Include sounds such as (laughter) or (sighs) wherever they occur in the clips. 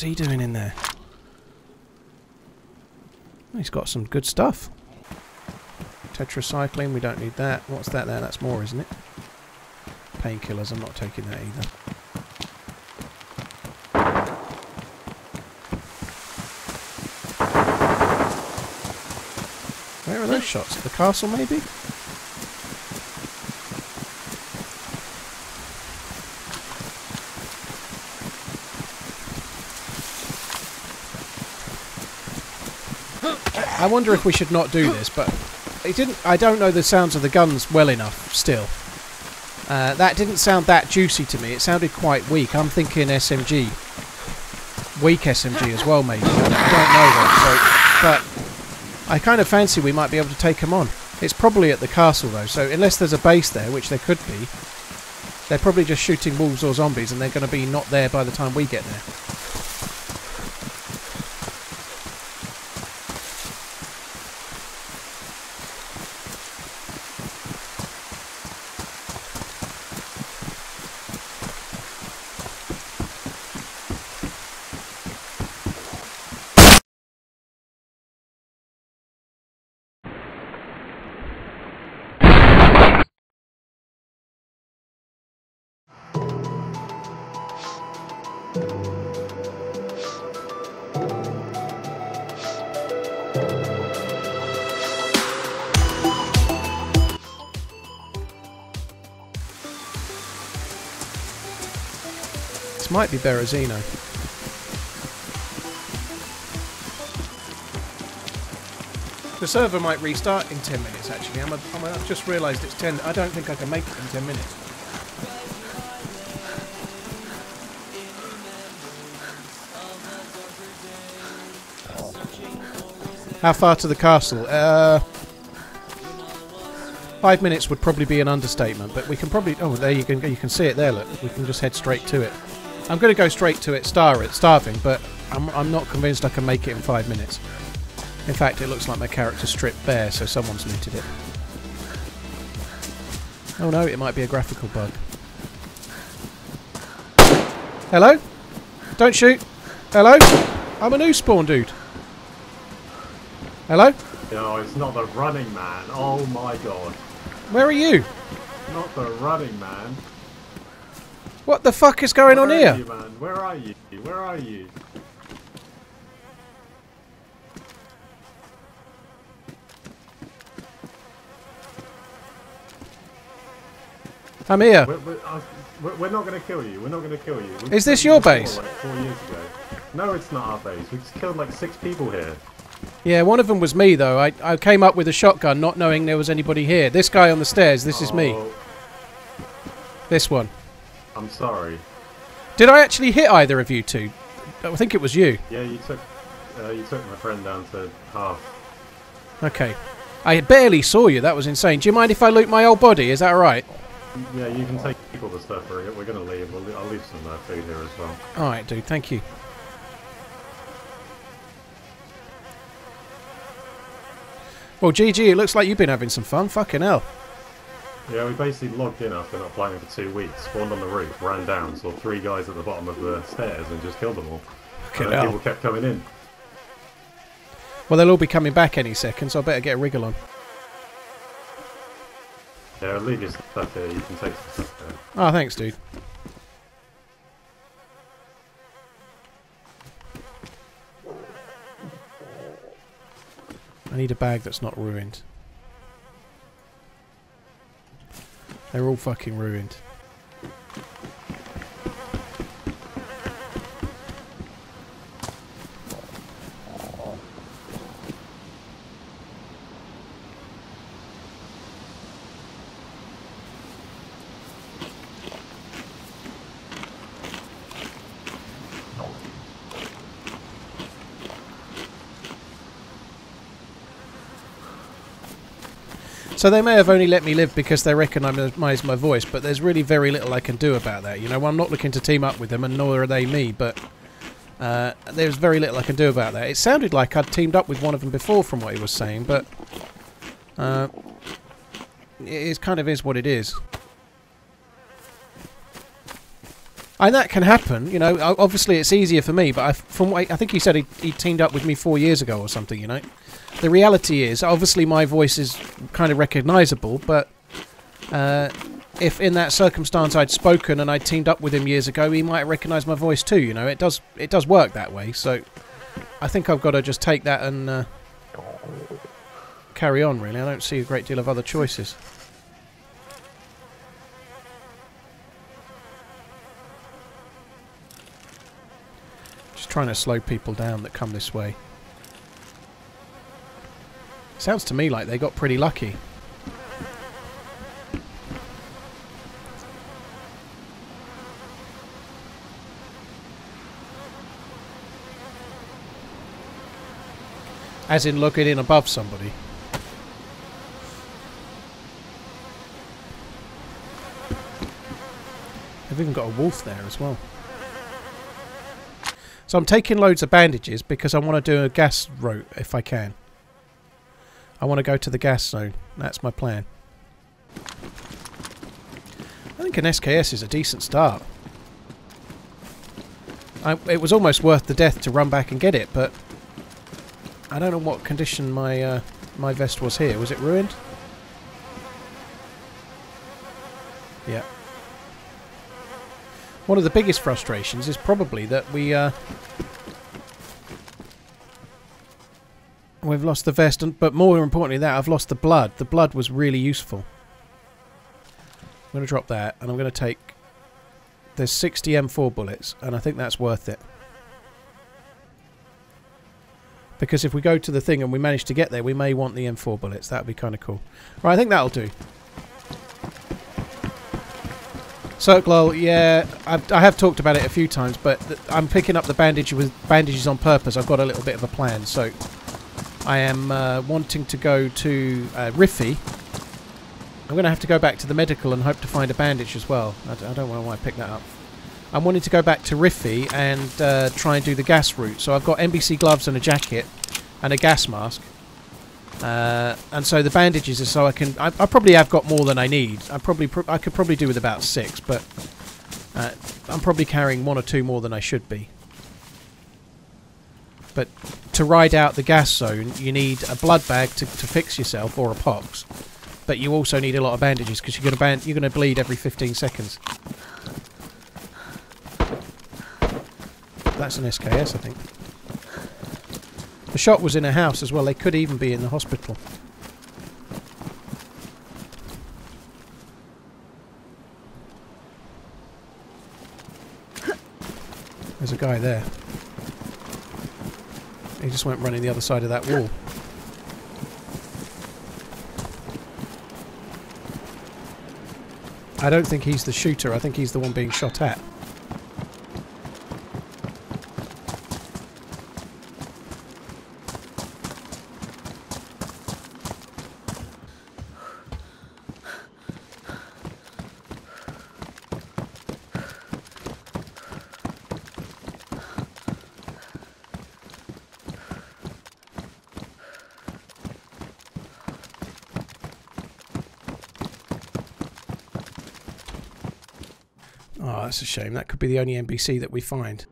was he doing in there? He's got some good stuff. Tetracycline, we don't need that. What's that there? That's more, isn't it? Painkillers, I'm not taking that either. Where are those shots? The castle, maybe? I wonder if we should not do this, but it didn't. I don't know the sounds of the guns well enough. Still, uh, that didn't sound that juicy to me. It sounded quite weak. I'm thinking SMG, weak SMG as well, maybe. I don't know though. So, but I kind of fancy we might be able to take them on. It's probably at the castle though, so unless there's a base there, which there could be, they're probably just shooting wolves or zombies, and they're going to be not there by the time we get there. Might be Berezino. The server might restart in 10 minutes actually. A, I've just realised it's 10. I don't think I can make it in 10 minutes. How far to the castle? Uh, five minutes would probably be an understatement, but we can probably. Oh, there you can you can see it there. Look, we can just head straight to it. I'm going to go straight to it, star it, starving, but I'm I'm not convinced I can make it in five minutes. In fact, it looks like my character stripped bare, so someone's looted it. Oh no, it might be a graphical bug. Hello? Don't shoot. Hello? I'm a new spawn dude. Hello? No, it's not the running man. Oh my god. Where are you? Not the running man. What the fuck is going on Where here? You? Where are you? Where are you? I'm here. We're, we're, uh, we're- not going to kill you. We're not going to kill you. We Is this your base? Like four years ago. No, it's not our base. We just killed like six people here. Yeah, one of them was me though. I, I came up with a shotgun not knowing there was anybody here. This guy on the stairs, this is me. Oh, This one. I'm sorry. Did I actually hit either of you two? I think it was you. Yeah, you took uh, you took my friend down to half. Okay. I barely saw you. That was insane. Do you mind if I loot my old body? Is that alright? Yeah, you can take all the stuff. We're, we're going to leave. We'll, I'll leave some uh, food here as well. Alright, dude. Thank you. Well, GG, it looks like you've been having some fun. Fucking hell. Yeah, we basically logged in after not playing for two weeks, spawned on the roof, ran down, saw three guys at the bottom of the stairs, and just killed them all. Fucking and people kept coming in. Well, they'll all be coming back any second, so I better get a wriggle on. Yeah, leave your stuff here. You can take some stuff there. Oh, thanks, dude. I need a bag that's not ruined. They're all fucking ruined. So they may have only let me live because they recognise my voice, but there's really very little I can do about that. You know, I'm not looking to team up with them, and nor are they me, but uh, there's very little I can do about that. It sounded like I'd teamed up with one of them before from what he was saying, but uh, it kind of is what it is. And that can happen, you know. Obviously, it's easier for me, but I, from I think he said he, he teamed up with me four years ago or something, you know. The reality is, obviously, my voice is kind of recognisable, but uh, if in that circumstance I'd spoken and I'd teamed up with him years ago, he might recognise my voice too. You know, it does it does work that way. So I think I've got to just take that and uh, carry on. Really, I don't see a great deal of other choices. Trying to slow people down that come this way. Sounds to me like they got pretty lucky. As in looking in above somebody. They've even got a wolf there as well. So I'm taking loads of bandages because I want to do a gas route if I can. I want to go to the gas zone. That's my plan. I think an SKS is a decent start. I, it was almost worth the death to run back and get it, but I don't know what condition my uh, my vest was here. Was it ruined? Yeah. One of the biggest frustrations is probably that we uh, we've lost the vest, but more importantly that I've lost the blood. The blood was really useful. I'm going to drop that, and I'm going to take... There's 60 M4 bullets, and I think that's worth it. Because if we go to the thing and we manage to get there, we may want the M4 bullets. That would be kind of cool. Right, I think that'll do. Circlol, yeah, I've, I have talked about it a few times, but I'm picking up the bandage with bandages on purpose. I've got a little bit of a plan, so I am uh, wanting to go to uh, Rify. I'm going to have to go back to the medical and hope to find a bandage as well. I don't know why I picked that up. I'm wanting to go back to Rify and uh, try and do the gas route. So I've got NBC gloves and a jacket and a gas mask. Uh, and so the bandages are so I can. I, I, probably have got more than I need. I probably pr I could probably do with about six, but uh, I'm probably carrying one or two more than I should be. But to ride out the gas zone, you need a blood bag to, to fix yourself or a pox. But you also need a lot of bandages because you're gonna you're gonna bleed every 15 seconds. That's an SKS, I think. The shot was in a house as well. They could even be in the hospital. There's a guy there. He just went running the other side of that wall. I don't think he's the shooter. I think he's the one being shot at. that's a shame. That could be the only NBC that we find.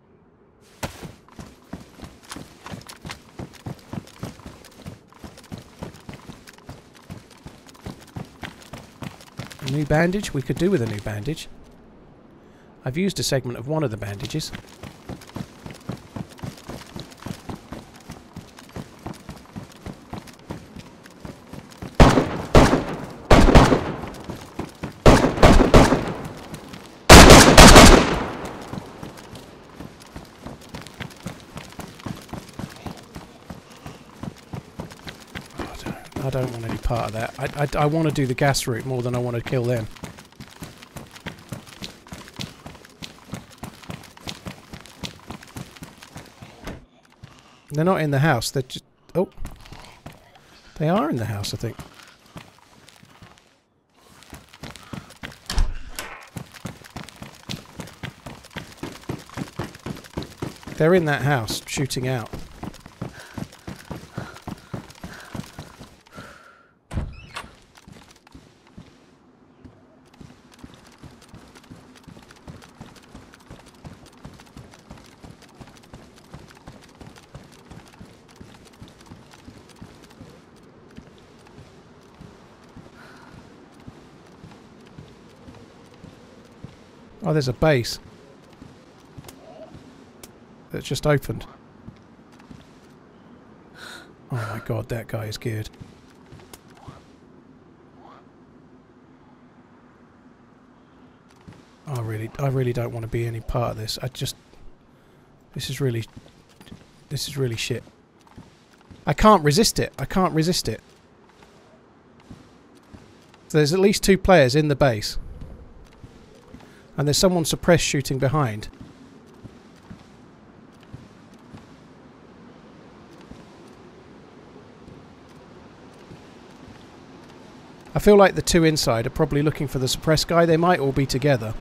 A new bandage? We could do with a new bandage. I've used a segment of one of the bandages. part of that. I, I, I want to do the gas route more than I want to kill them. They're not in the house. They're just... Oh. They are in the house, I think. They're in that house, shooting out. There's a base. That's just opened. Oh my god, that guy is geared. I really, I really don't want to be any part of this. I just, this is really, this is really shit. I can't resist it. I can't resist it. There's at least two players in the base. And there's someone suppressed shooting behind. I feel like the two inside are probably looking for the suppressed guy. They might all be together.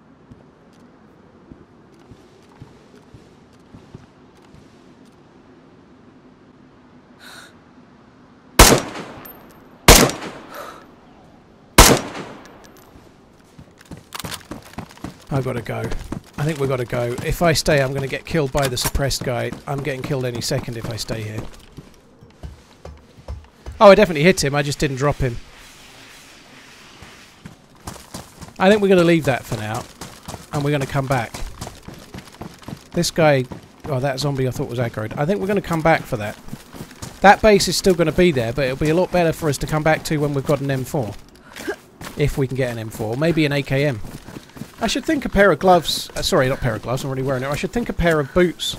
I've got to go. I think we've got to go. If I stay, I'm going to get killed by the suppressed guy. I'm getting killed any second if I stay here. Oh, I definitely hit him. I just didn't drop him. I think we're going to leave that for now. And we're going to come back. This guy... Oh, that zombie I thought was aggroed. I think we're going to come back for that. That base is still going to be there, but it'll be a lot better for us to come back to when we've got an M4. If we can get an M4. Maybe an AKM. I should think a pair of gloves... Uh, sorry, not pair of gloves, I'm already wearing it. I should think a pair of boots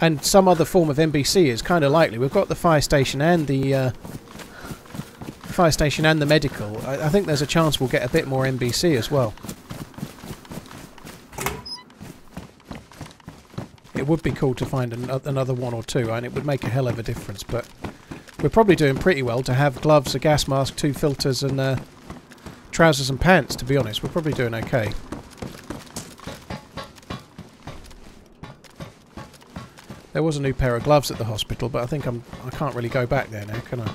and some other form of NBC is kind of likely. We've got the fire station and the... Uh, fire station and the medical. I, I think there's a chance we'll get a bit more NBC as well. It would be cool to find an, another one or two, and it would make a hell of a difference, but we're probably doing pretty well to have gloves, a gas mask, two filters, and uh, trousers and pants, to be honest. We're probably doing okay. There was a new pair of gloves at the hospital, but I think I'm I can't really go back there now, can I?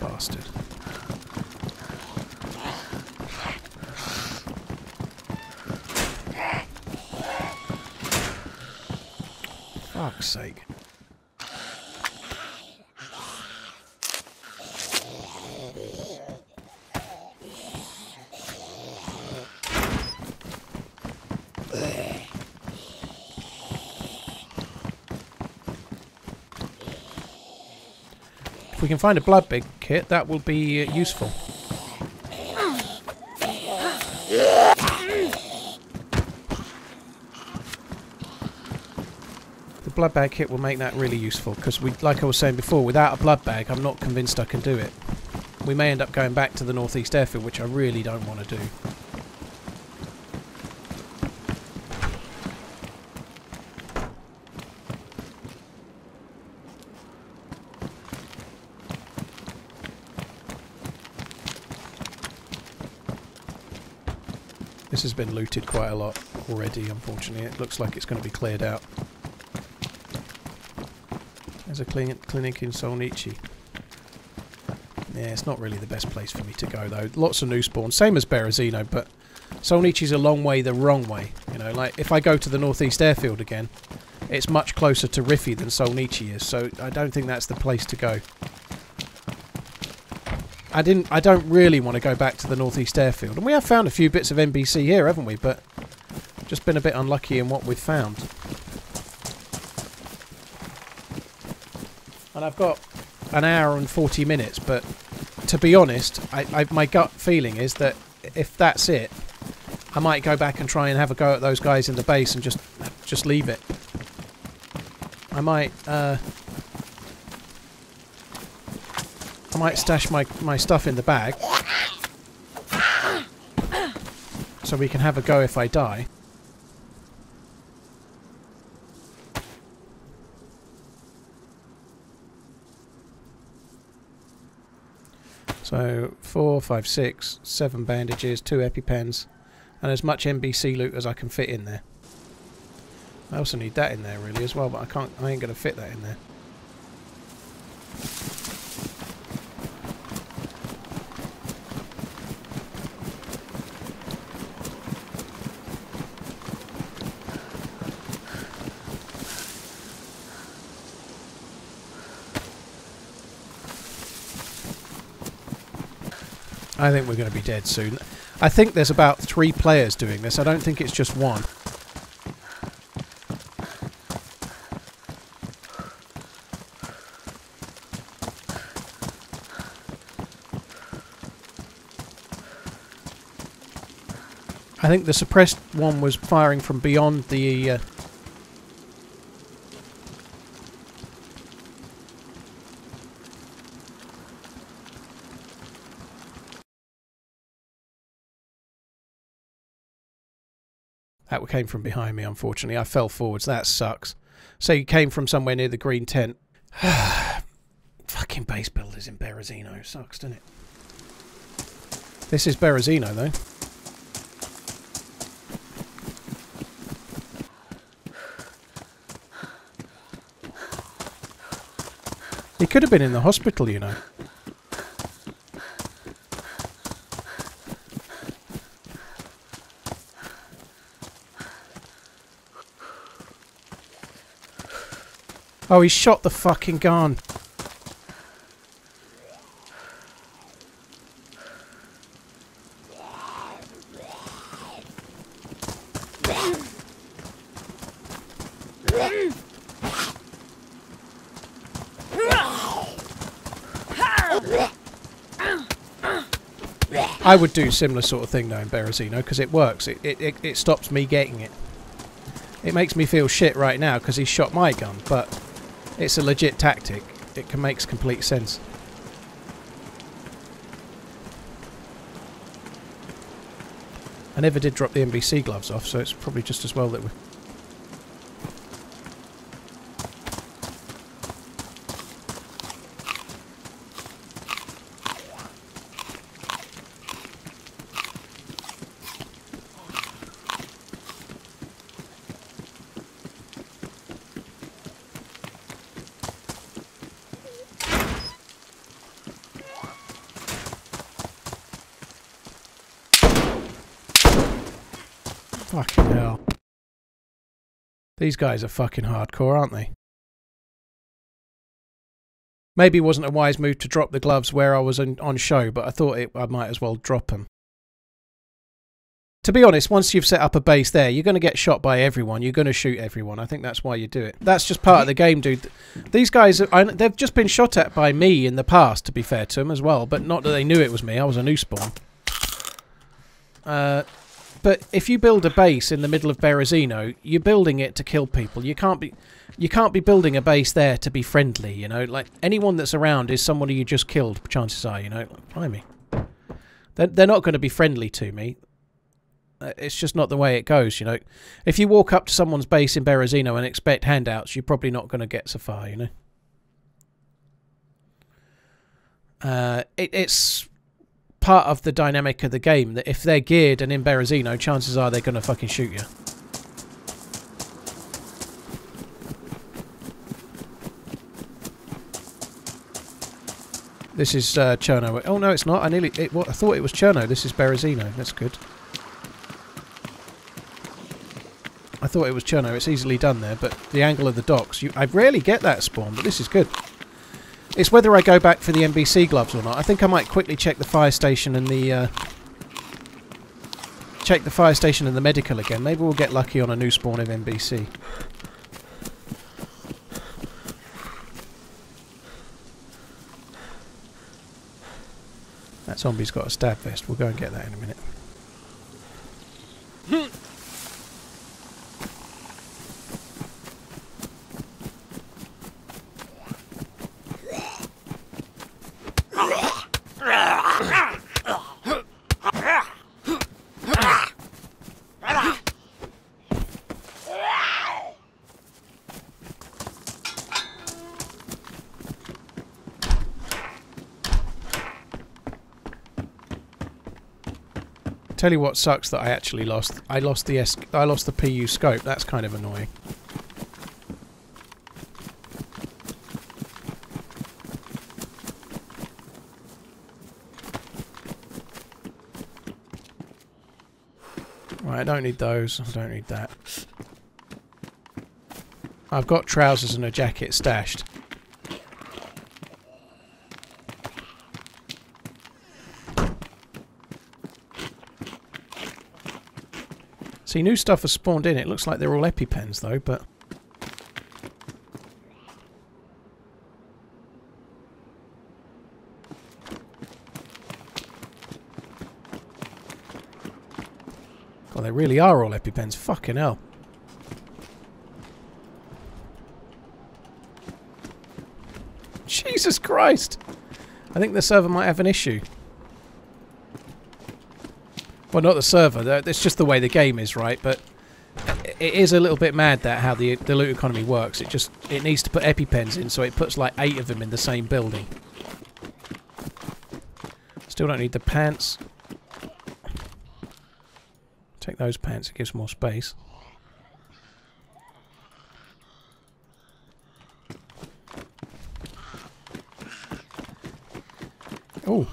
Bastard. Fuck's sake. If we can find a blood big kit, that will be uh, useful. Blood bag kit will make that really useful because we, like I was saying before, without a blood bag, I'm not convinced I can do it. We may end up going back to the northeast airfield, which I really don't want to do. This has been looted quite a lot already, unfortunately. It looks like it's going to be cleared out. There's a clinic, clinic in Solnichi. Yeah, it's not really the best place for me to go, though. Lots of new spawns. Same as Berezino, but Solnichi's a long way the wrong way. You know, like, if I go to the northeast airfield again, it's much closer to Rify than Solnichi is, so I don't think that's the place to go. I didn't. I don't really want to go back to the northeast airfield, and we have found a few bits of NBC here, haven't we? But just been a bit unlucky in what we've found. And I've got an hour and forty minutes, but to be honest, I, I, my gut feeling is that if that's it, I might go back and try and have a go at those guys in the base and just just leave it. I might. Uh, I might stash my, my stuff in the bag. So we can have a go if I die. So four, five, six, seven bandages, two EpiPens, and as much NBC loot as I can fit in there. I also need that in there really as well, but I can't. I ain't gonna fit that in there. I think we're going to be dead soon. I think there's about three players doing this. I don't think it's just one. I think the suppressed one was firing from beyond the uh, That came from behind me, unfortunately. I fell forwards. That sucks. So you came from somewhere near the green tent. (sighs) Fucking base builders in Berezino. Sucks, doesn't it? This is Berezino, though. He could have been in the hospital, you know. Oh, he shot the fucking gun. I would do similar sort of thing though in Berezino because it works. It, it, it, it stops me getting it. It makes me feel shit right now because he shot my gun, but it's a legit tactic. It can makes complete sense. I never did drop the NBC gloves off, so it's probably just as well that we Fucking hell. These guys are fucking hardcore, aren't they? Maybe it wasn't a wise move to drop the gloves where I was on, on show, but I thought it, I might as well drop them. To be honest, once you've set up a base there, you're going to get shot by everyone. You're going to shoot everyone. I think that's why you do it. That's just part of the game, dude. These guys, they've just been shot at by me in the past, to be fair to them as well. But not that they knew it was me. I was a new spawn. Uh, but if you build a base in the middle of Berezino, you're building it to kill people. You can't be you can't be building a base there to be friendly, you know? Like anyone that's around is somebody you just killed, chances are, you know. Me. They're, they're not going to be friendly to me. Uh, it's just not the way it goes, you know. If you walk up to someone's base in Berezino and expect handouts, you're probably not going to get so far, you know. Uh, it, it's part of the dynamic of the game that if they're geared and in Berezino, chances are they're going to fucking shoot you. This is uh, Cherno. Oh no, it's not. I nearly. It, well, I thought it was Cherno. This is Berezino. That's good. I thought it was Cherno. It's easily done there, but the angle of the docks. You, I rarely get that spawn, but this is good. It's whether I go back for the NBC gloves or not. I think I might quickly check the fire station and the... Uh, check the fire station and the medical again. Maybe we'll get lucky on a new spawn of NBC. That zombie's got a stab vest. We'll go and get that in a minute. Tell you what sucks that I actually lost. I lost the S I lost the PU scope. That's kind of annoying. I don't need those. I don't need that. I've got trousers and a jacket stashed. See, new stuff has spawned in. It looks like they're all EpiPens, though, but... really are all EpiPens. Fucking hell. Jesus Christ! I think the server might have an issue. Well, not the server. It's just the way the game is, right? But it is a little bit mad that how the the loot economy works. It just it needs to put epipens in, so it puts like eight of them in the same building. Still don't need the pants. Take those pants. It gives more space. Oh.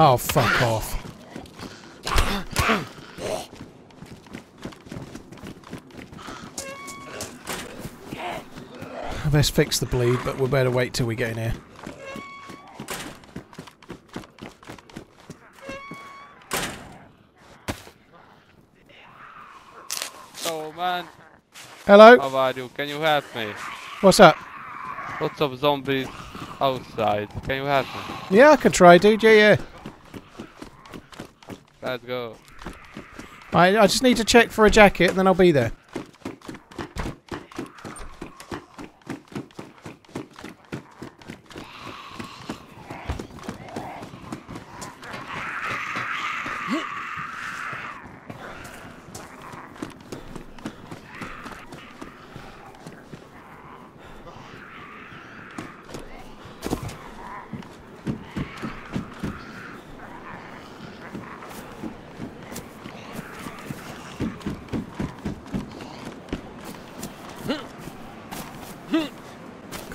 Oh, fuck off. Best fix the bleed, but we'll better wait till we get in here. Oh man, Hello? how are you? Can you help me? What's up? Lots of zombies outside. Can you help me? Yeah, I can try, dude. Yeah, yeah. Let's go. I, I just need to check for a jacket and then I'll be there.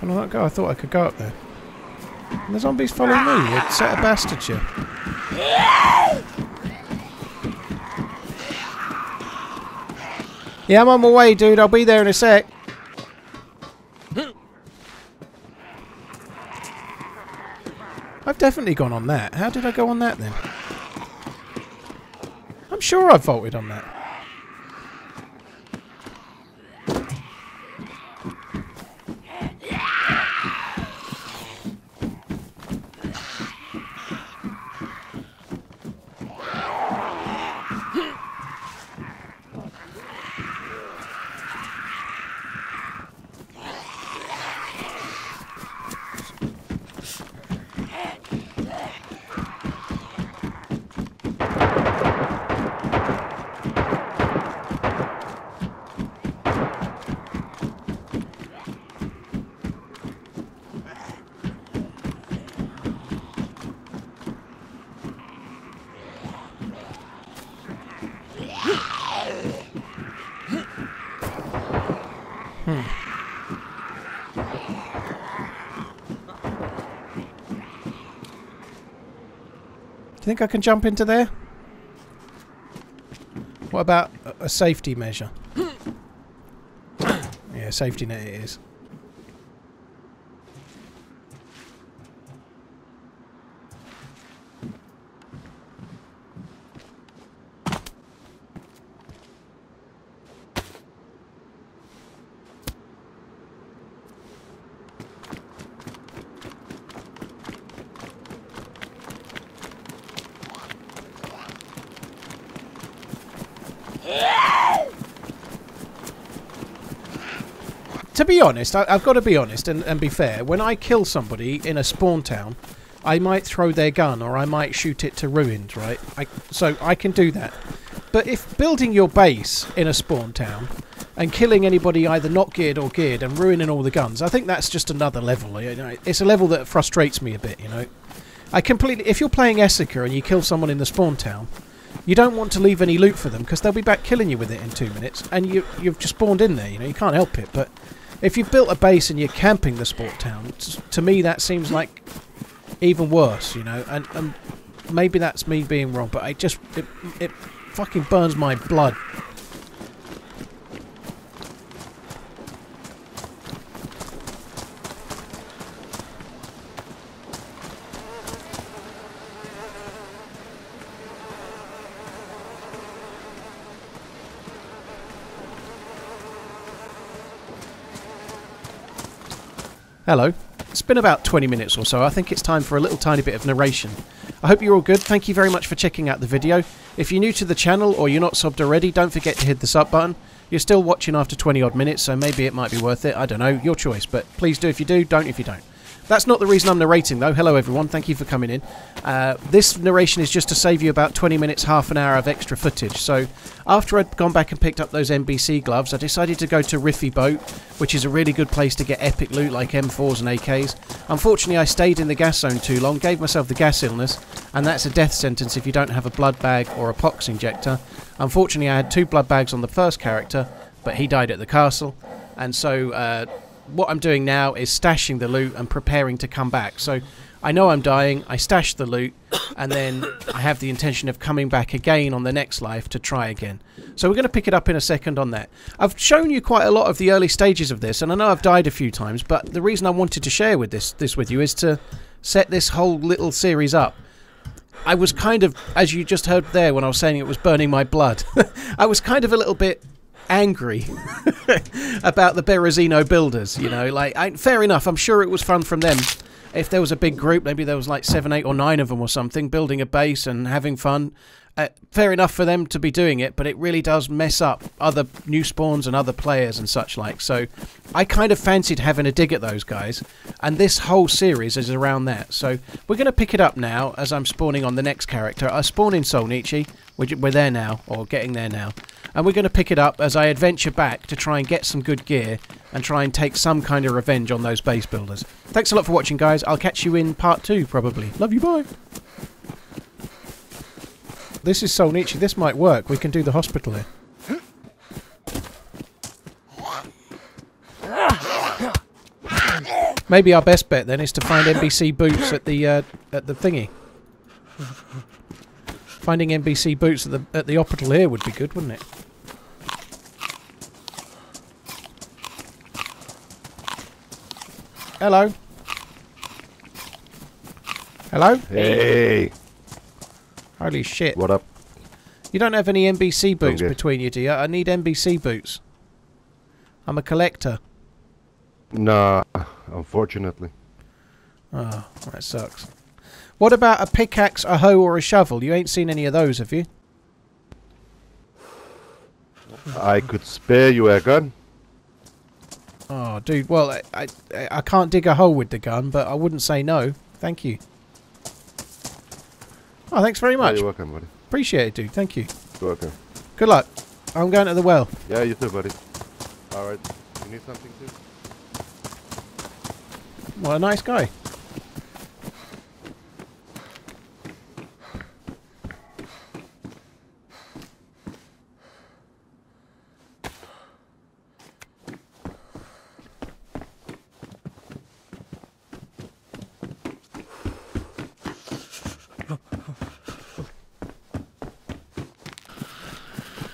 Can I could go up there. And the zombies follow me. You set a bastard you. Yeah, I'm on my way, dude. I'll be there in a sec. I've definitely gone on that. How did I go on that then? I'm sure I vaulted on that. You think I can jump into there? What about a- safety measure? (coughs) yeah, safety net it is. To be honest, I, have got to be honest and, and be fair. When I kill somebody in a spawn town, I might throw their gun or I might shoot it to ruins, right? I, so I can do that. But if building your base in a spawn town and killing anybody either not geared or geared and ruining all the guns, I think that's just another level. You know, it's a level that frustrates me a bit, you know. I completely. If you're playing Esika and you kill someone in the spawn town, you don't want to leave any loot for them because they'll be back killing you with it in two minutes, and you you've just spawned in there. You know, you can't help it. But if you've built a base and you're camping the sport town, to me that seems like even worse. You know, and, and maybe that's me being wrong, but it just it it fucking burns my blood Hello. It's been about 20 minutes or so. I think it's time for a little tiny bit of narration. I hope you're all good. Thank you very much for checking out the video. If you're new to the channel or you're not subbed already, don't forget to hit the sub button. You're still watching after 20 odd minutes, so maybe it might be worth it. I don't know. Your choice. But please do if you do, don't if you don't. That's not the reason I'm narrating, though. Hello, everyone. Thank you for coming in. Uh, this narration is just to save you about 20 minutes, half an hour of extra footage. So, after I'd gone back and picked up those NBC gloves, I decided to go to Rify Boat, which is a really good place to get epic loot like M4s and AKs. Unfortunately, I stayed in the gas zone too long, gave myself the gas illness, and that's a death sentence if you don't have a blood bag or a pox injector. Unfortunately, I had two blood bags on the first character, but he died at the castle, and so. Uh, what I'm doing now is stashing the loot and preparing to come back. So I know I'm dying, I stash the loot, (coughs) and then I have the intention of coming back again on the next life to try again. So we're going to pick it up in a second on that. I've shown you quite a lot of the early stages of this, and I know I've died a few times, but the reason I wanted to share with this this with you is to set this whole little series up. I was kind of, as you just heard there when I was saying it was burning my blood, (laughs) I was kind of a little bit angry (laughs) about the Berezino builders. You know, like I, fair enough. I'm sure it was fun from them. If there was a big group, maybe there was like seven, eight, or nine of them or something, building a base and having fun. Uh, fair enough for them to be doing it, but it really does mess up other new spawns and other players and such like. So I kind of fancied having a dig at those guys, and this whole series is around that. So we're going to pick it up now as I'm spawning on the next character. I spawn in Solnichi. We're, we're there now, or getting there now and we're going to pick it up as I adventure back to try and get some good gear and try and take some kind of revenge on those base builders. Thanks a lot for watching, guys. I'll catch you in part two, probably. Love you, bye. This is Solnichi. This might work. We can do the hospital here. Maybe our best bet then is to find NBC boots at the uh, at the thingy. Finding NBC boots at the at the hospital here would be good, wouldn't it? Hello. Hello? Hey. Holy shit. What up? You don't have any NBC boots okay. between you, do you? I need NBC boots. I'm a collector. Nah, unfortunately. Oh, that sucks. What about a pickaxe, a hoe, or a shovel? You ain't seen any of those, have you? I could spare you a gun. Oh, dude. Well, I, I, I can't dig a hole with the gun, but I wouldn't say no. Thank you. Oh, thanks very much. Oh, you're welcome, buddy. Appreciate it, dude. Thank you. You're welcome. Good luck. I'm going to the well. Yeah, you too, buddy. All right. You need something too? What a nice guy.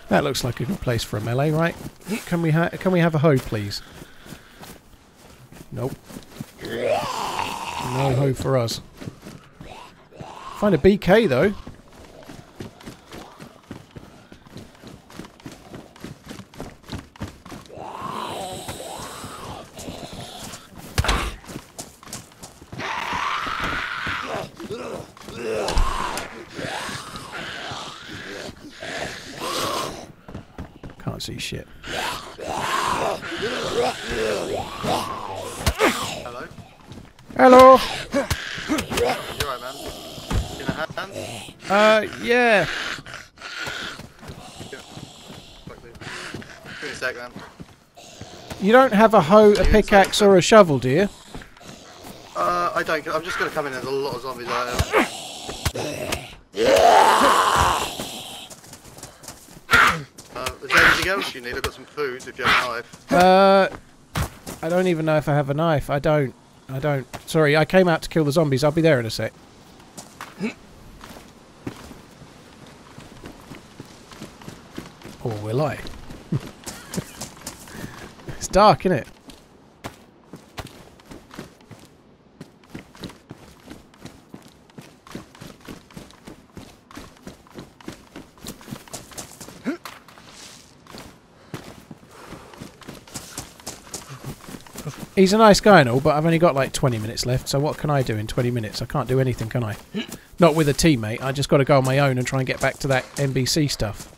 That looks like a good place for a melee, right? Can we can we have a hoe, please? Nope. No hoe for us. Find a BK though. see shit. Hello? Hello. You alright, man? In a hand? Uh, yeah. Quickly. Give me a sec, man. You don't have a hoe, a pickaxe, or a shovel, do you? Uh, I don't. I'm just gonna come in. There's a lot of zombies. Uh, is there anything else you need? I've got some food if you have a knife. Uh, I don't even know if I have a knife. I don't. I don't. Sorry, I came out to kill the zombies. I'll be there in a sec. Or will I? it's dark, isn't it? He's a nice guy and all, but I've only got like 20 minutes left, so what can I do in 20 minutes? I can't do anything, can I? Not with a teammate. I just got to go on my own and try and get back to that NBC stuff.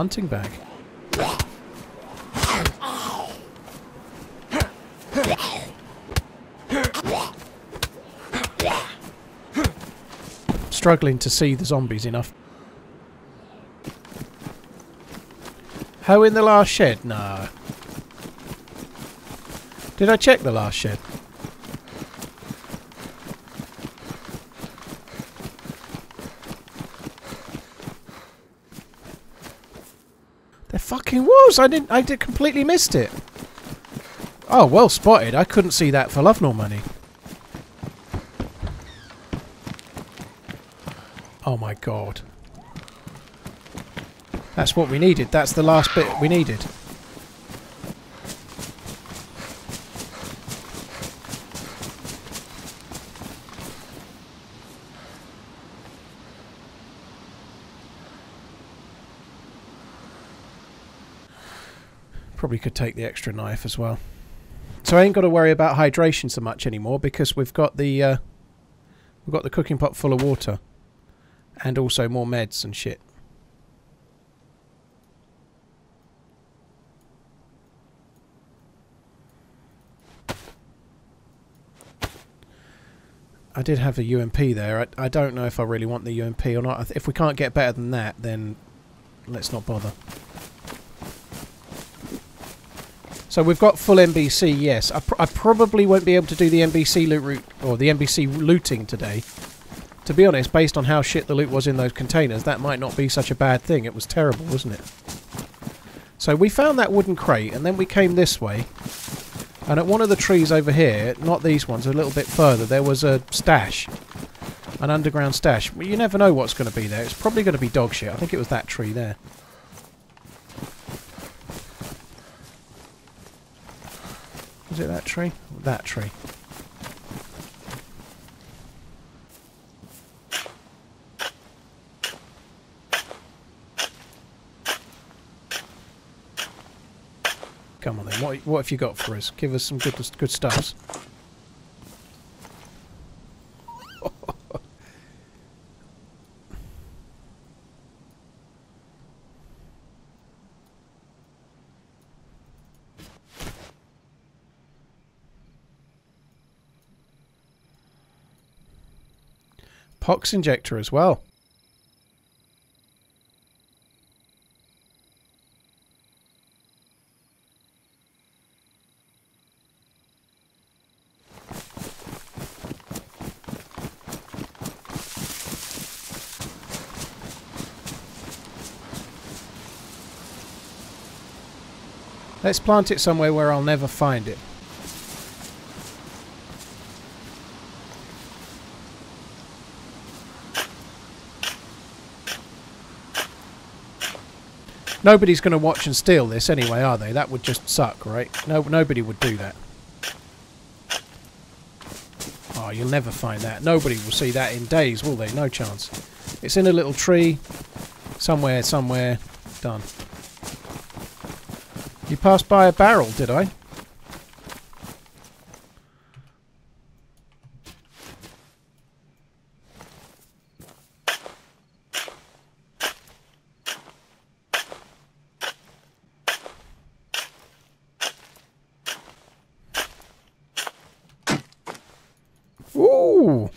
Hunting bag. Struggling to see the zombies enough. Hoe in the last shed? No. Did I check the last shed? There fucking was. I didn't. I did completely missed it. Oh, well spotted. I couldn't see that for love nor money. Oh my god. That's what we needed. That's the last bit we needed. Probably could take the extra knife as well. So I ain't got to worry about hydration so much anymore because we've got the uh, we've got the cooking pot full of water, and also more meds and shit. I did have a UMP there. I, I don't know if I really want the UMP or not. If we can't get better than that, then let's not bother. So we've got full NBC, yes. I, pr I probably won't be able to do the NBC loot route or the NBC looting today. To be honest, based on how shit the loot was in those containers, that might not be such a bad thing. It was terrible, wasn't it? So we found that wooden crate, and then we came this way. And at one of the trees over here, not these ones, a little bit further, there was a stash. An underground stash. Well, you never know what's going to be there. It's probably going to be dog shit. I think it was that tree there. It that tree? That tree. Come on then. What what have you got for us? Give us some good good stuffs. Pox injector as well. Let's plant it somewhere where I'll never find it. Nobody's going to watch and steal this anyway, are they? That would just suck, right? No, nobody would do that. Oh, you'll never find that. Nobody will see that in days, will they? No chance. It's in a little tree. Somewhere, somewhere. Done. You passed by a barrel, did I? Ooh!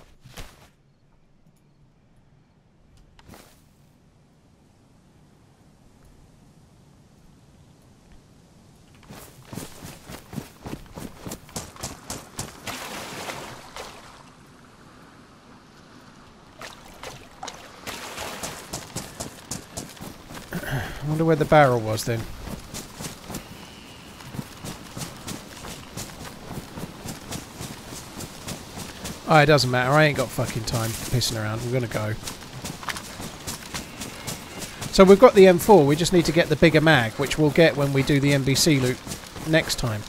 I wonder where the barrel was then. Oh, it doesn't matter. I ain't got fucking time pissing around. We're going to go. So we've got the M4. We just need to get the bigger mag, which we'll get when we do the NBC loop next time.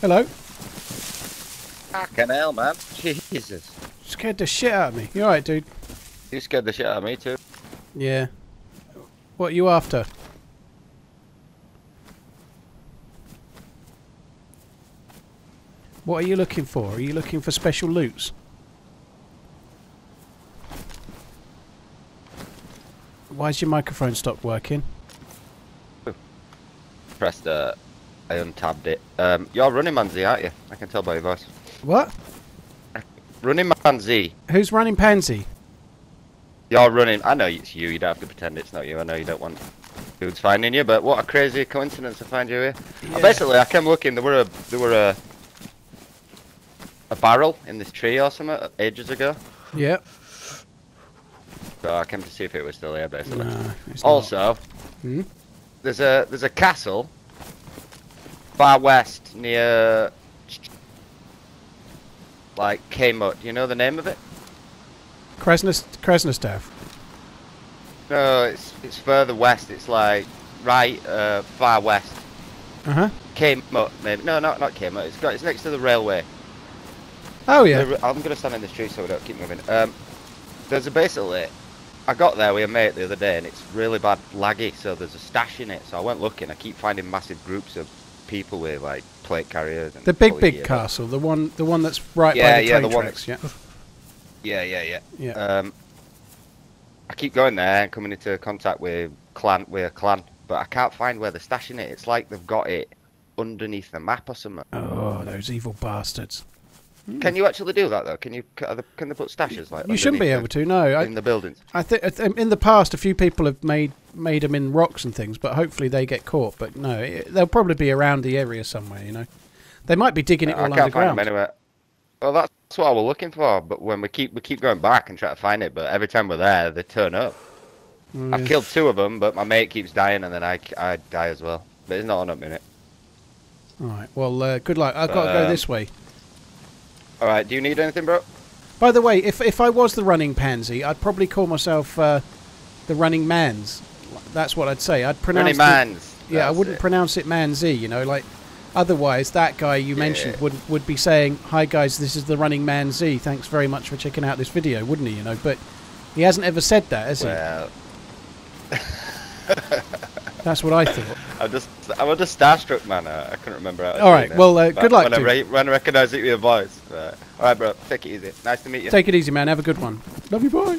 Hello. Fucking hell, man. Jesus. Scared the shit out of me. You alright, dude? You scared the shit out of me, too. Yeah. What are you after? What are you looking for? Are you looking for special loots? Why's your microphone stopped working? Pressed, uh, I untabbed it. Um, you're Running Man Z, aren't you? I can tell by your voice. What? Running Z. Who's running Pansy? You're running. I know it's you. You don't have to pretend it's not you. I know you don't want dudes finding you, but what a crazy coincidence to find you here. Yeah. Basically, I came looking. There were a there were a a barrel in this tree or something ages ago. Yep. So I came to see if it was still here, basically. Also, Hmm? there's a there's a castle far west near like Kmart. Do you know the name of it? Kresnast Krasnostav. No, it's it's further west. It's like right uh, far west. Uh huh. Kmart, maybe. No, not not Kmart. It's got it's next to the railway. Oh yeah. The- I'm gonna stand in the street so we don't keep moving. Um, there's a basically. I got there with a mate the other day and it's really bad laggy. So there's a stash in it. So I went looking. I keep finding massive groups of people with like plate carriers. And The big big geared up. castle, the one the one that's right Yeah, by the yeah, train the one tracks. Yeah. Yeah, yeah, yeah. Yeah. Um, I keep going there and coming into contact with clan with a clan, but I can't find where they're stashing it. It's like they've got it underneath the map or something. Oh, those evil bastards. Can you actually do that though? Can you can they, can they put stashes like? You shouldn't be able to. No, the- I, in the buildings. I think in the past a few people have made made them in rocks and things, but hopefully they get caught. But no, it, they'll probably be around the area somewhere. You know, they might be digging it all I can't find them underground. anywhere. Well, that's what I was looking for, but when we keep we keep going back and try to find it, but every time we're there, they turn up. Mm, I've killed two of them, but my mate keeps dying, and then I, I die as well. But it's not on a minute. All right. Well, uh, good luck. I've got to go Um, this way. All right, do you need anything, bro? By the way, if if I was the running pansy, I'd probably call myself uh, the running mans. That's what I'd say. I'd pronounce. Running the- mans. yeah, I wouldn't it. pronounce it man Z. You know, like otherwise that guy you mentioned Yeah. would would be saying, "Hi guys, this is the running man Z. Thanks very much for checking out this video," wouldn't he? You know, but he hasn't ever said that, has he? Well, (laughs) That's what I thought. (laughs) I'm just, I'm just starstruck, man. I, I couldn't remember. How to All right, well, uh, good luck, When I, when I recognise it with your voice. Uh, all right, bro. Take it easy. Nice to meet you. Take it easy, man. Have a good one. Love you, bye.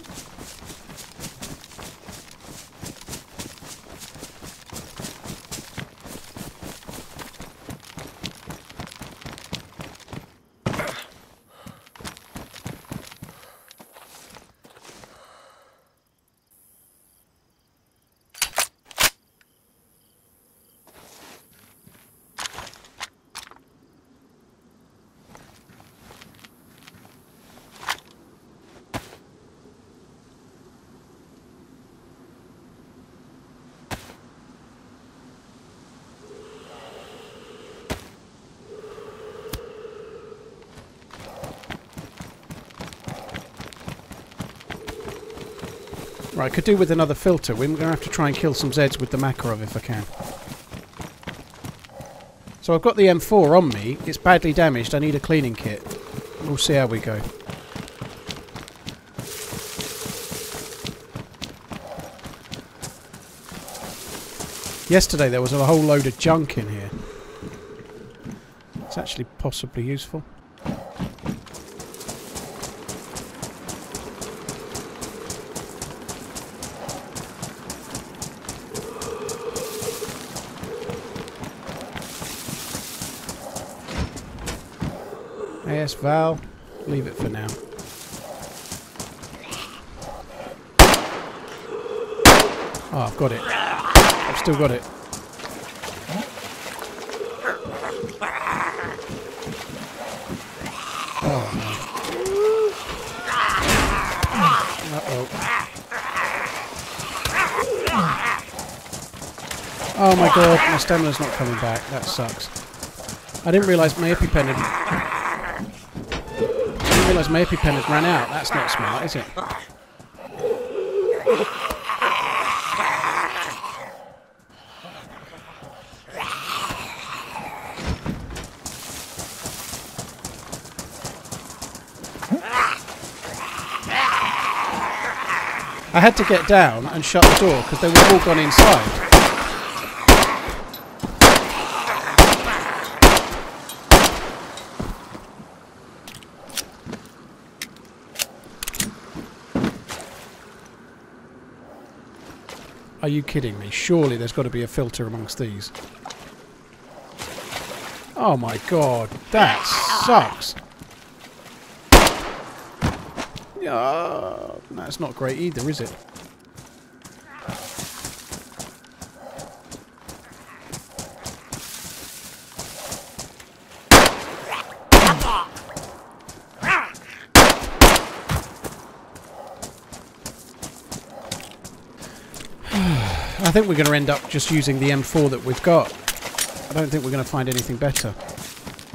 I could do with another filter. We're going to have to try and kill some Zeds with the Makarov if I can. So I've got the M4 on me. It's badly damaged. I need a cleaning kit. We'll see how we go. Yesterday there was a whole load of junk in here. It's actually possibly useful. AS Val, leave it for now. Oh, I've got it. I've still got it. Oh. Oh my god, my stamina's not coming back. That sucks. I didn't realise my EpiPen had... I didn't realise my EpiPen had ran out. That's not smart, is it? I had to get down and shut the door because they were all gone inside. Are you kidding me? Surely there's got to be a filter amongst these. Oh my god, that sucks. Yeah, that's not great either, is it? Think we're going to end up just using the M4 that we've got. I don't think we're going to find anything better.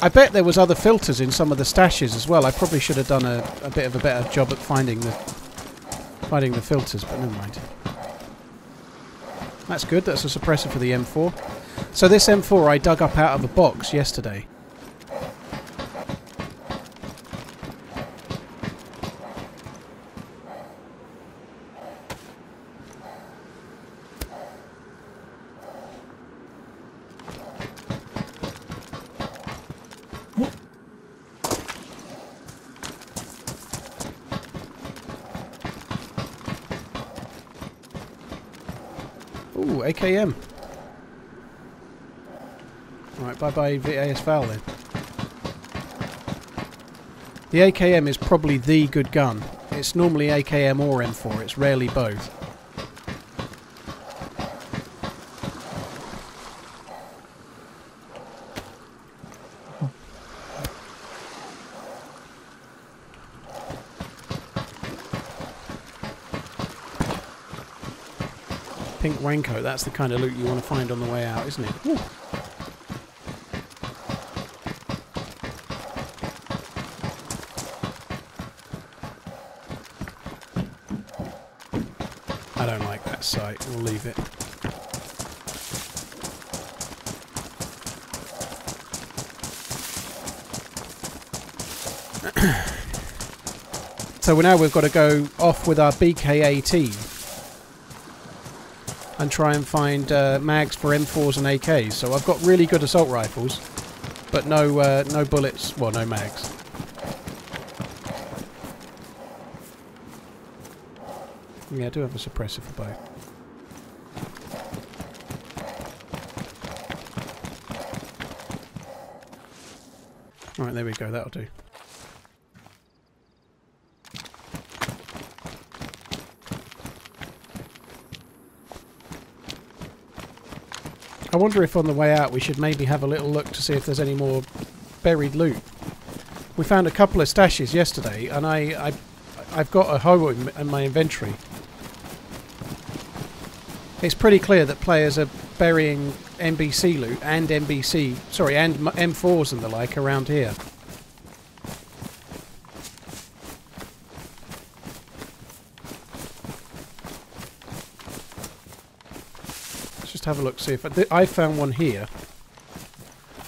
I bet there was other filters in some of the stashes as well. I probably should have done a, a bit of a better job at finding the finding the filters, but never mind. That's good. That's a suppressor for the M4. So this M4 I dug up out of a box yesterday. Ooh, AKM. Then. The AKM is probably the good gun. It's normally AKM or M4, it's rarely both. Pink raincoat, that's the kind of loot you want to find on the way out, isn't it? Ooh. I don't like that it. (clears throat) so now we've got to go off with our BK-18 and try and find uh, mags for M4s and AKs. So I've got really good assault rifles, but no uh, no bullets. Well, no mags. Yeah, I do have a suppressor for both. Alright, there we go, that'll do. I wonder if on the way out we should maybe have a little look to see if there's any more buried loot. We found a couple of stashes yesterday, and I, I, I've got a hoe in, in my inventory. It's pretty clear that players are burying NBC loot and NBC, sorry, and M4s and the like around here. Let's just have a look, see if I, I found one here.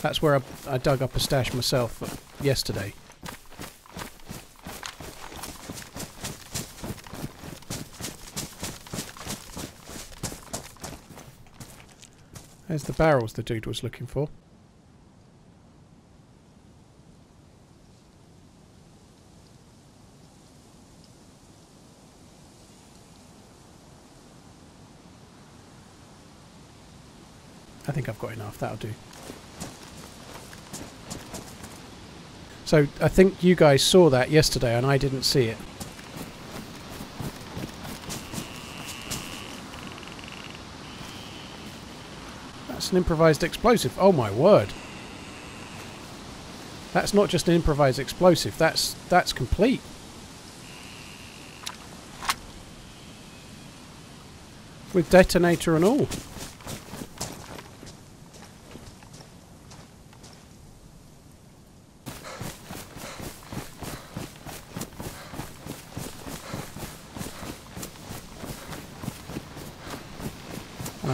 That's where I, I dug up a stash myself yesterday. There's the barrels the dude was looking for. I think I've got enough, that'll do. So I think you guys saw that yesterday and I didn't see it. An improvised explosive. Oh my word. That's not just an improvised explosive, that's that's complete. With detonator and all.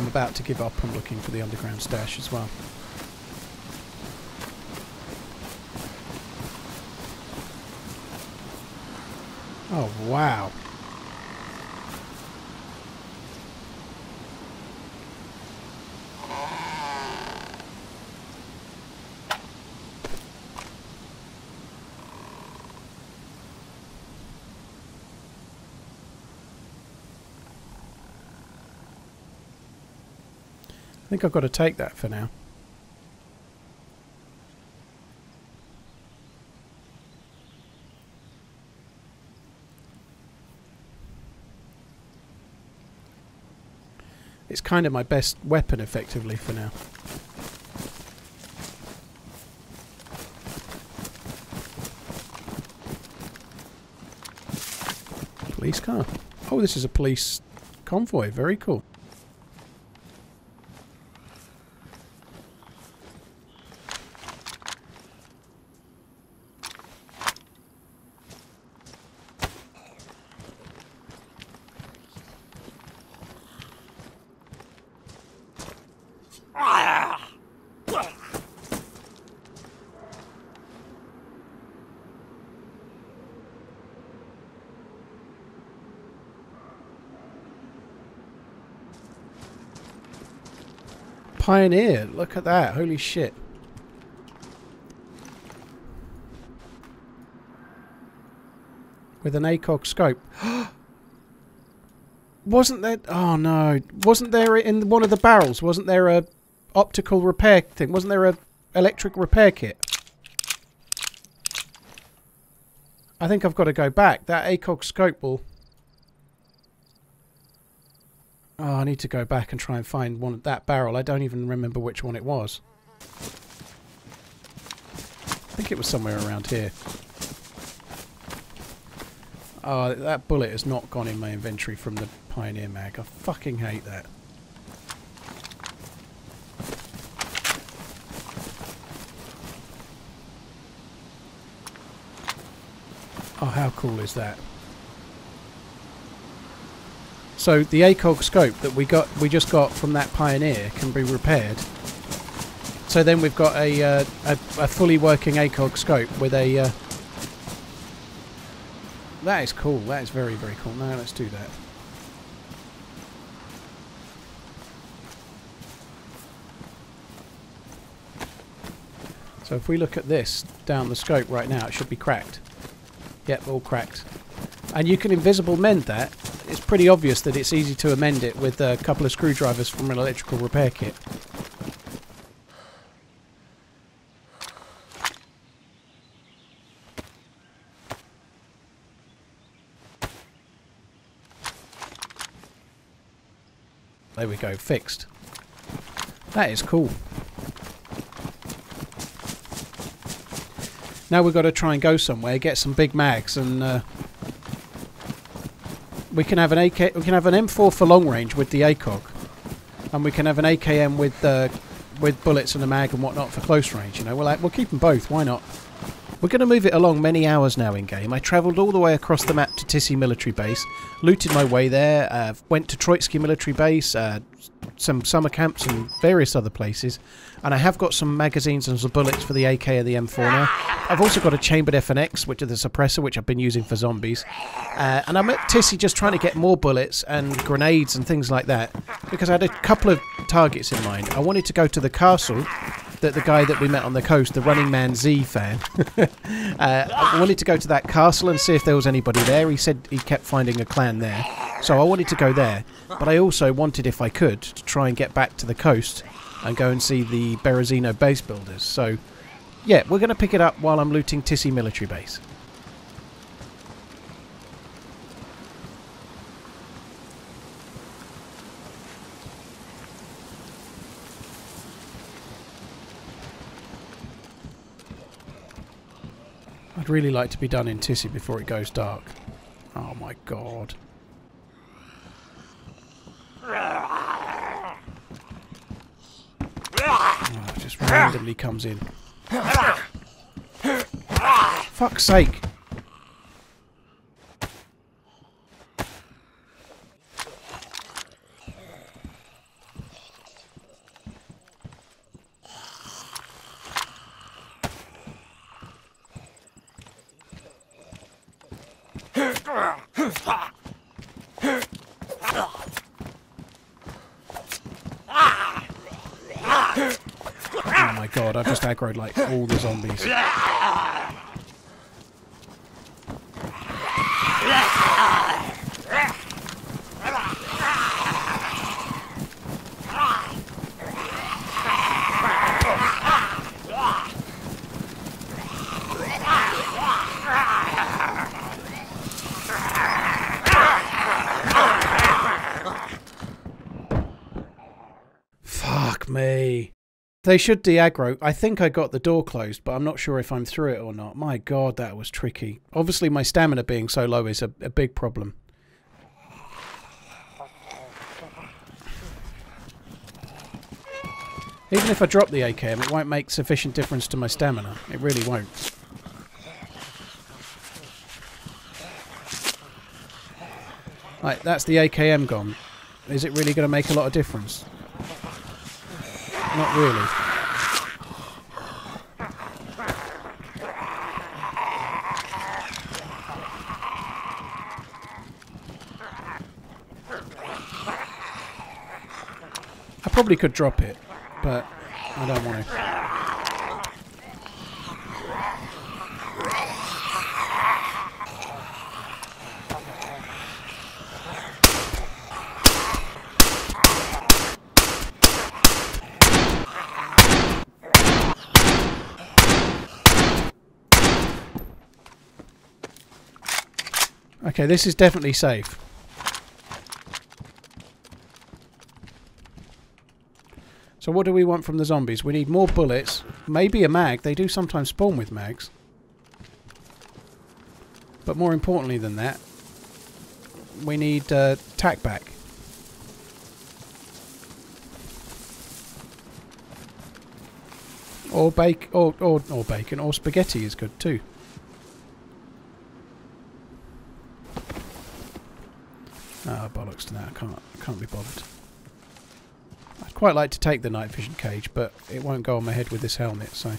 About to give up on looking for the underground stash as well. Oh, wow. I think I've got to take that for now. It's kind of my best weapon effectively for now. Police car. Oh, this is a police convoy. Very cool. Pioneer. Look at that. Holy shit. With an ACOG scope. (gasps) wasn't there... Oh, no. Wasn't there in one of the barrels, wasn't there a optical repair thing? Wasn't there a electric repair kit? I think I've got to go back. That ACOG scope will Oh, I need to go back and try and find one that barrel. I don't even remember which one it was. I think it was somewhere around here. Oh, that bullet has not gone in my inventory from the Pioneer mag. I fucking hate that. Oh, how cool is that? So the ACOG scope that we got, we just got from that Pioneer can be repaired. So then we've got a uh, a, a, fully working ACOG scope with a. Uh, that is cool. That is very very cool. Now let's do that. So if we look at this down the scope right now, it should be cracked. Yep, all cracked. And you can invisible mend that it's pretty obvious that it's easy to amend it with a couple of screwdrivers from an electrical repair kit. There we go, fixed. That is cool. Now we've got to try and go somewhere, get some big mags and uh, we can have an AK. We can have an M4 for long range with the ACOG, and we can have an AKM with uh, with bullets and a mag and whatnot for close range. You know, we'll we'll keep them both. Why not? We're going to move it along many hours now in game. I travelled all the way across the map to Tisy Military Base, looted my way there, uh, went to Troitskoe Military Base, uh, some summer camps and various other places. And I have got some magazines and some bullets for the AK and the M4 now. I've also got a chambered FNX, which is the suppressor, which I've been using for zombies. Uh, and I'm at Tisy just trying to get more bullets and grenades and things like that. Because I had a couple of targets in mind. I wanted to go to the castle that the guy that we met on the coast, the Running Man Z fan, (laughs) uh, wanted to go to that castle and see if there was anybody there. He said he kept finding a clan there. So I wanted to go there. But I also wanted, if I could, to try and get back to the coast and go and see the Berezino base builders. So, yeah, we're going to pick it up while I'm looting Tisy military base. I'd really like to be done in Tisy before it goes dark. Oh my god. Oh, just randomly comes in. Fuck's sake. Oh aggroed like all the zombies. Fuck me. They should de-aggro. I think I got the door closed, but I'm not sure if I'm through it or not. My god, that was tricky. Obviously, my stamina being so low is a, a big problem. Even if I drop the AKM, it won't make sufficient difference to my stamina. It really won't. Right, that's the AKM gone. Is it really going to make a lot of difference? Not really. I probably could drop it, but I don't want to. Okay, this is definitely safe. So what do we want from the zombies? We need more bullets. Maybe a mag. They do sometimes spawn with mags. But more importantly than that, we need uh, tack back. Or bake, or, or, or bacon, or spaghetti is good too. Oh, bollocks to that. I can't, I can't be bothered. I'd quite like to take the night vision cage, but it won't go on my head with this helmet, so...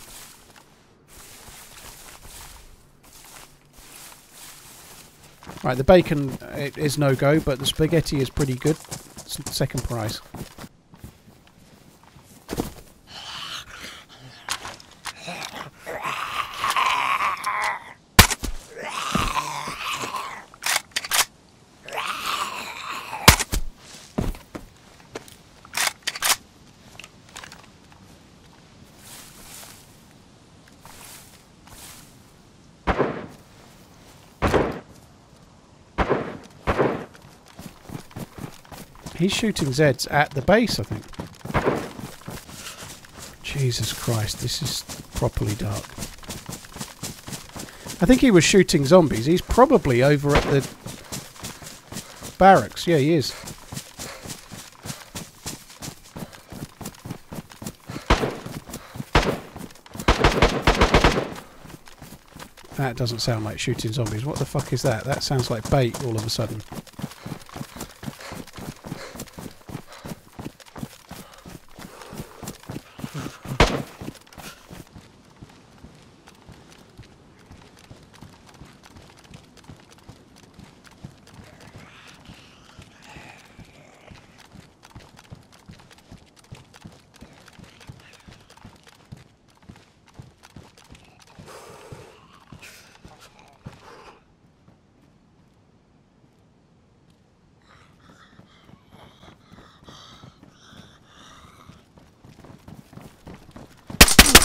Right, the bacon is no-go, but the spaghetti is pretty good. Second prize. He's shooting Zeds at the base, I think. Jesus Christ, this is properly dark. I think he was shooting zombies. He's probably over at the barracks. Yeah, he is. That doesn't sound like shooting zombies. What the fuck is that? That sounds like bait all of a sudden.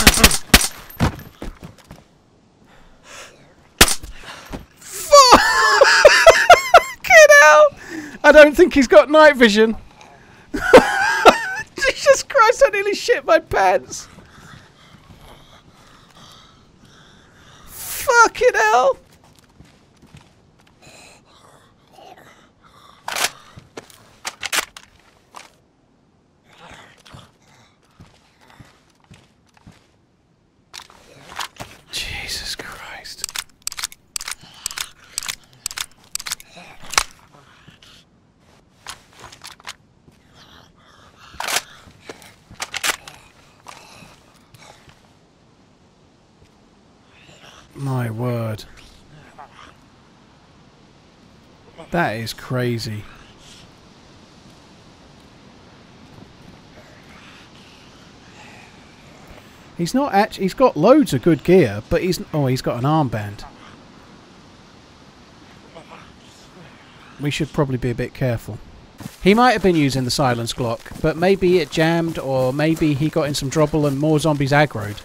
(laughs) Get out! I don't think he's got night vision. (laughs) Jesus Christ, I nearly shit my pants. That is crazy. He's not actually. He's got loads of good gear, but he's. Oh, he's got an armband. We should probably be a bit careful. He might have been using the silence Glock, but maybe it jammed, or maybe he got in some trouble and more zombies aggroed.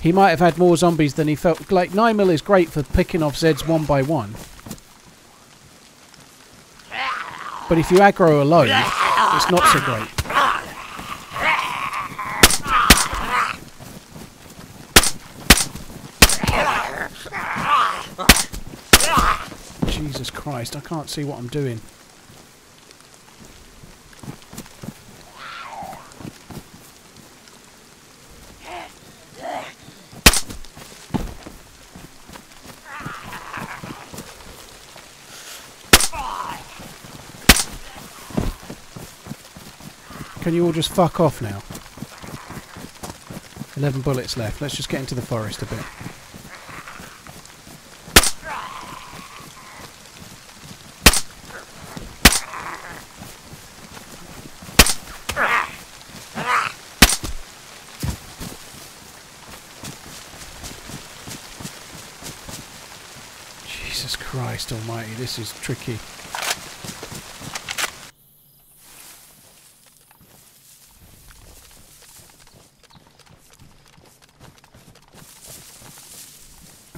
He might have had more zombies than he felt. Like 9mm is great for picking off Zeds one by one. But if you aggro alone, it's not so great. Jesus Christ, I can't see what I'm doing. Can you all just fuck off now? 11 bullets left. Let's just get into the forest a bit. Jesus Christ almighty, this is tricky.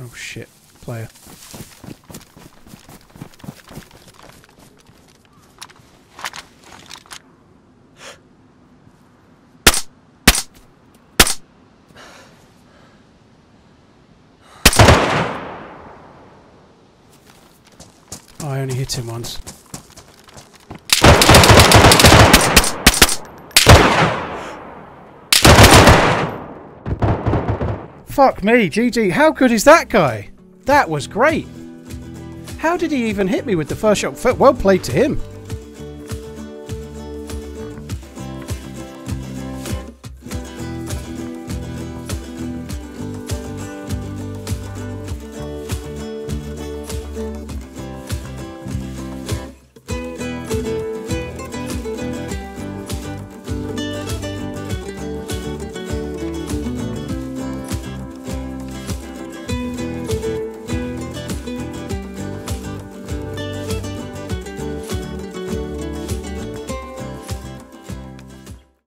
Oh shit, player. Oh, I only hit him once. Fuck me, GG. How good is that guy? That was great. How did he even hit me with the first shot? Well played to him.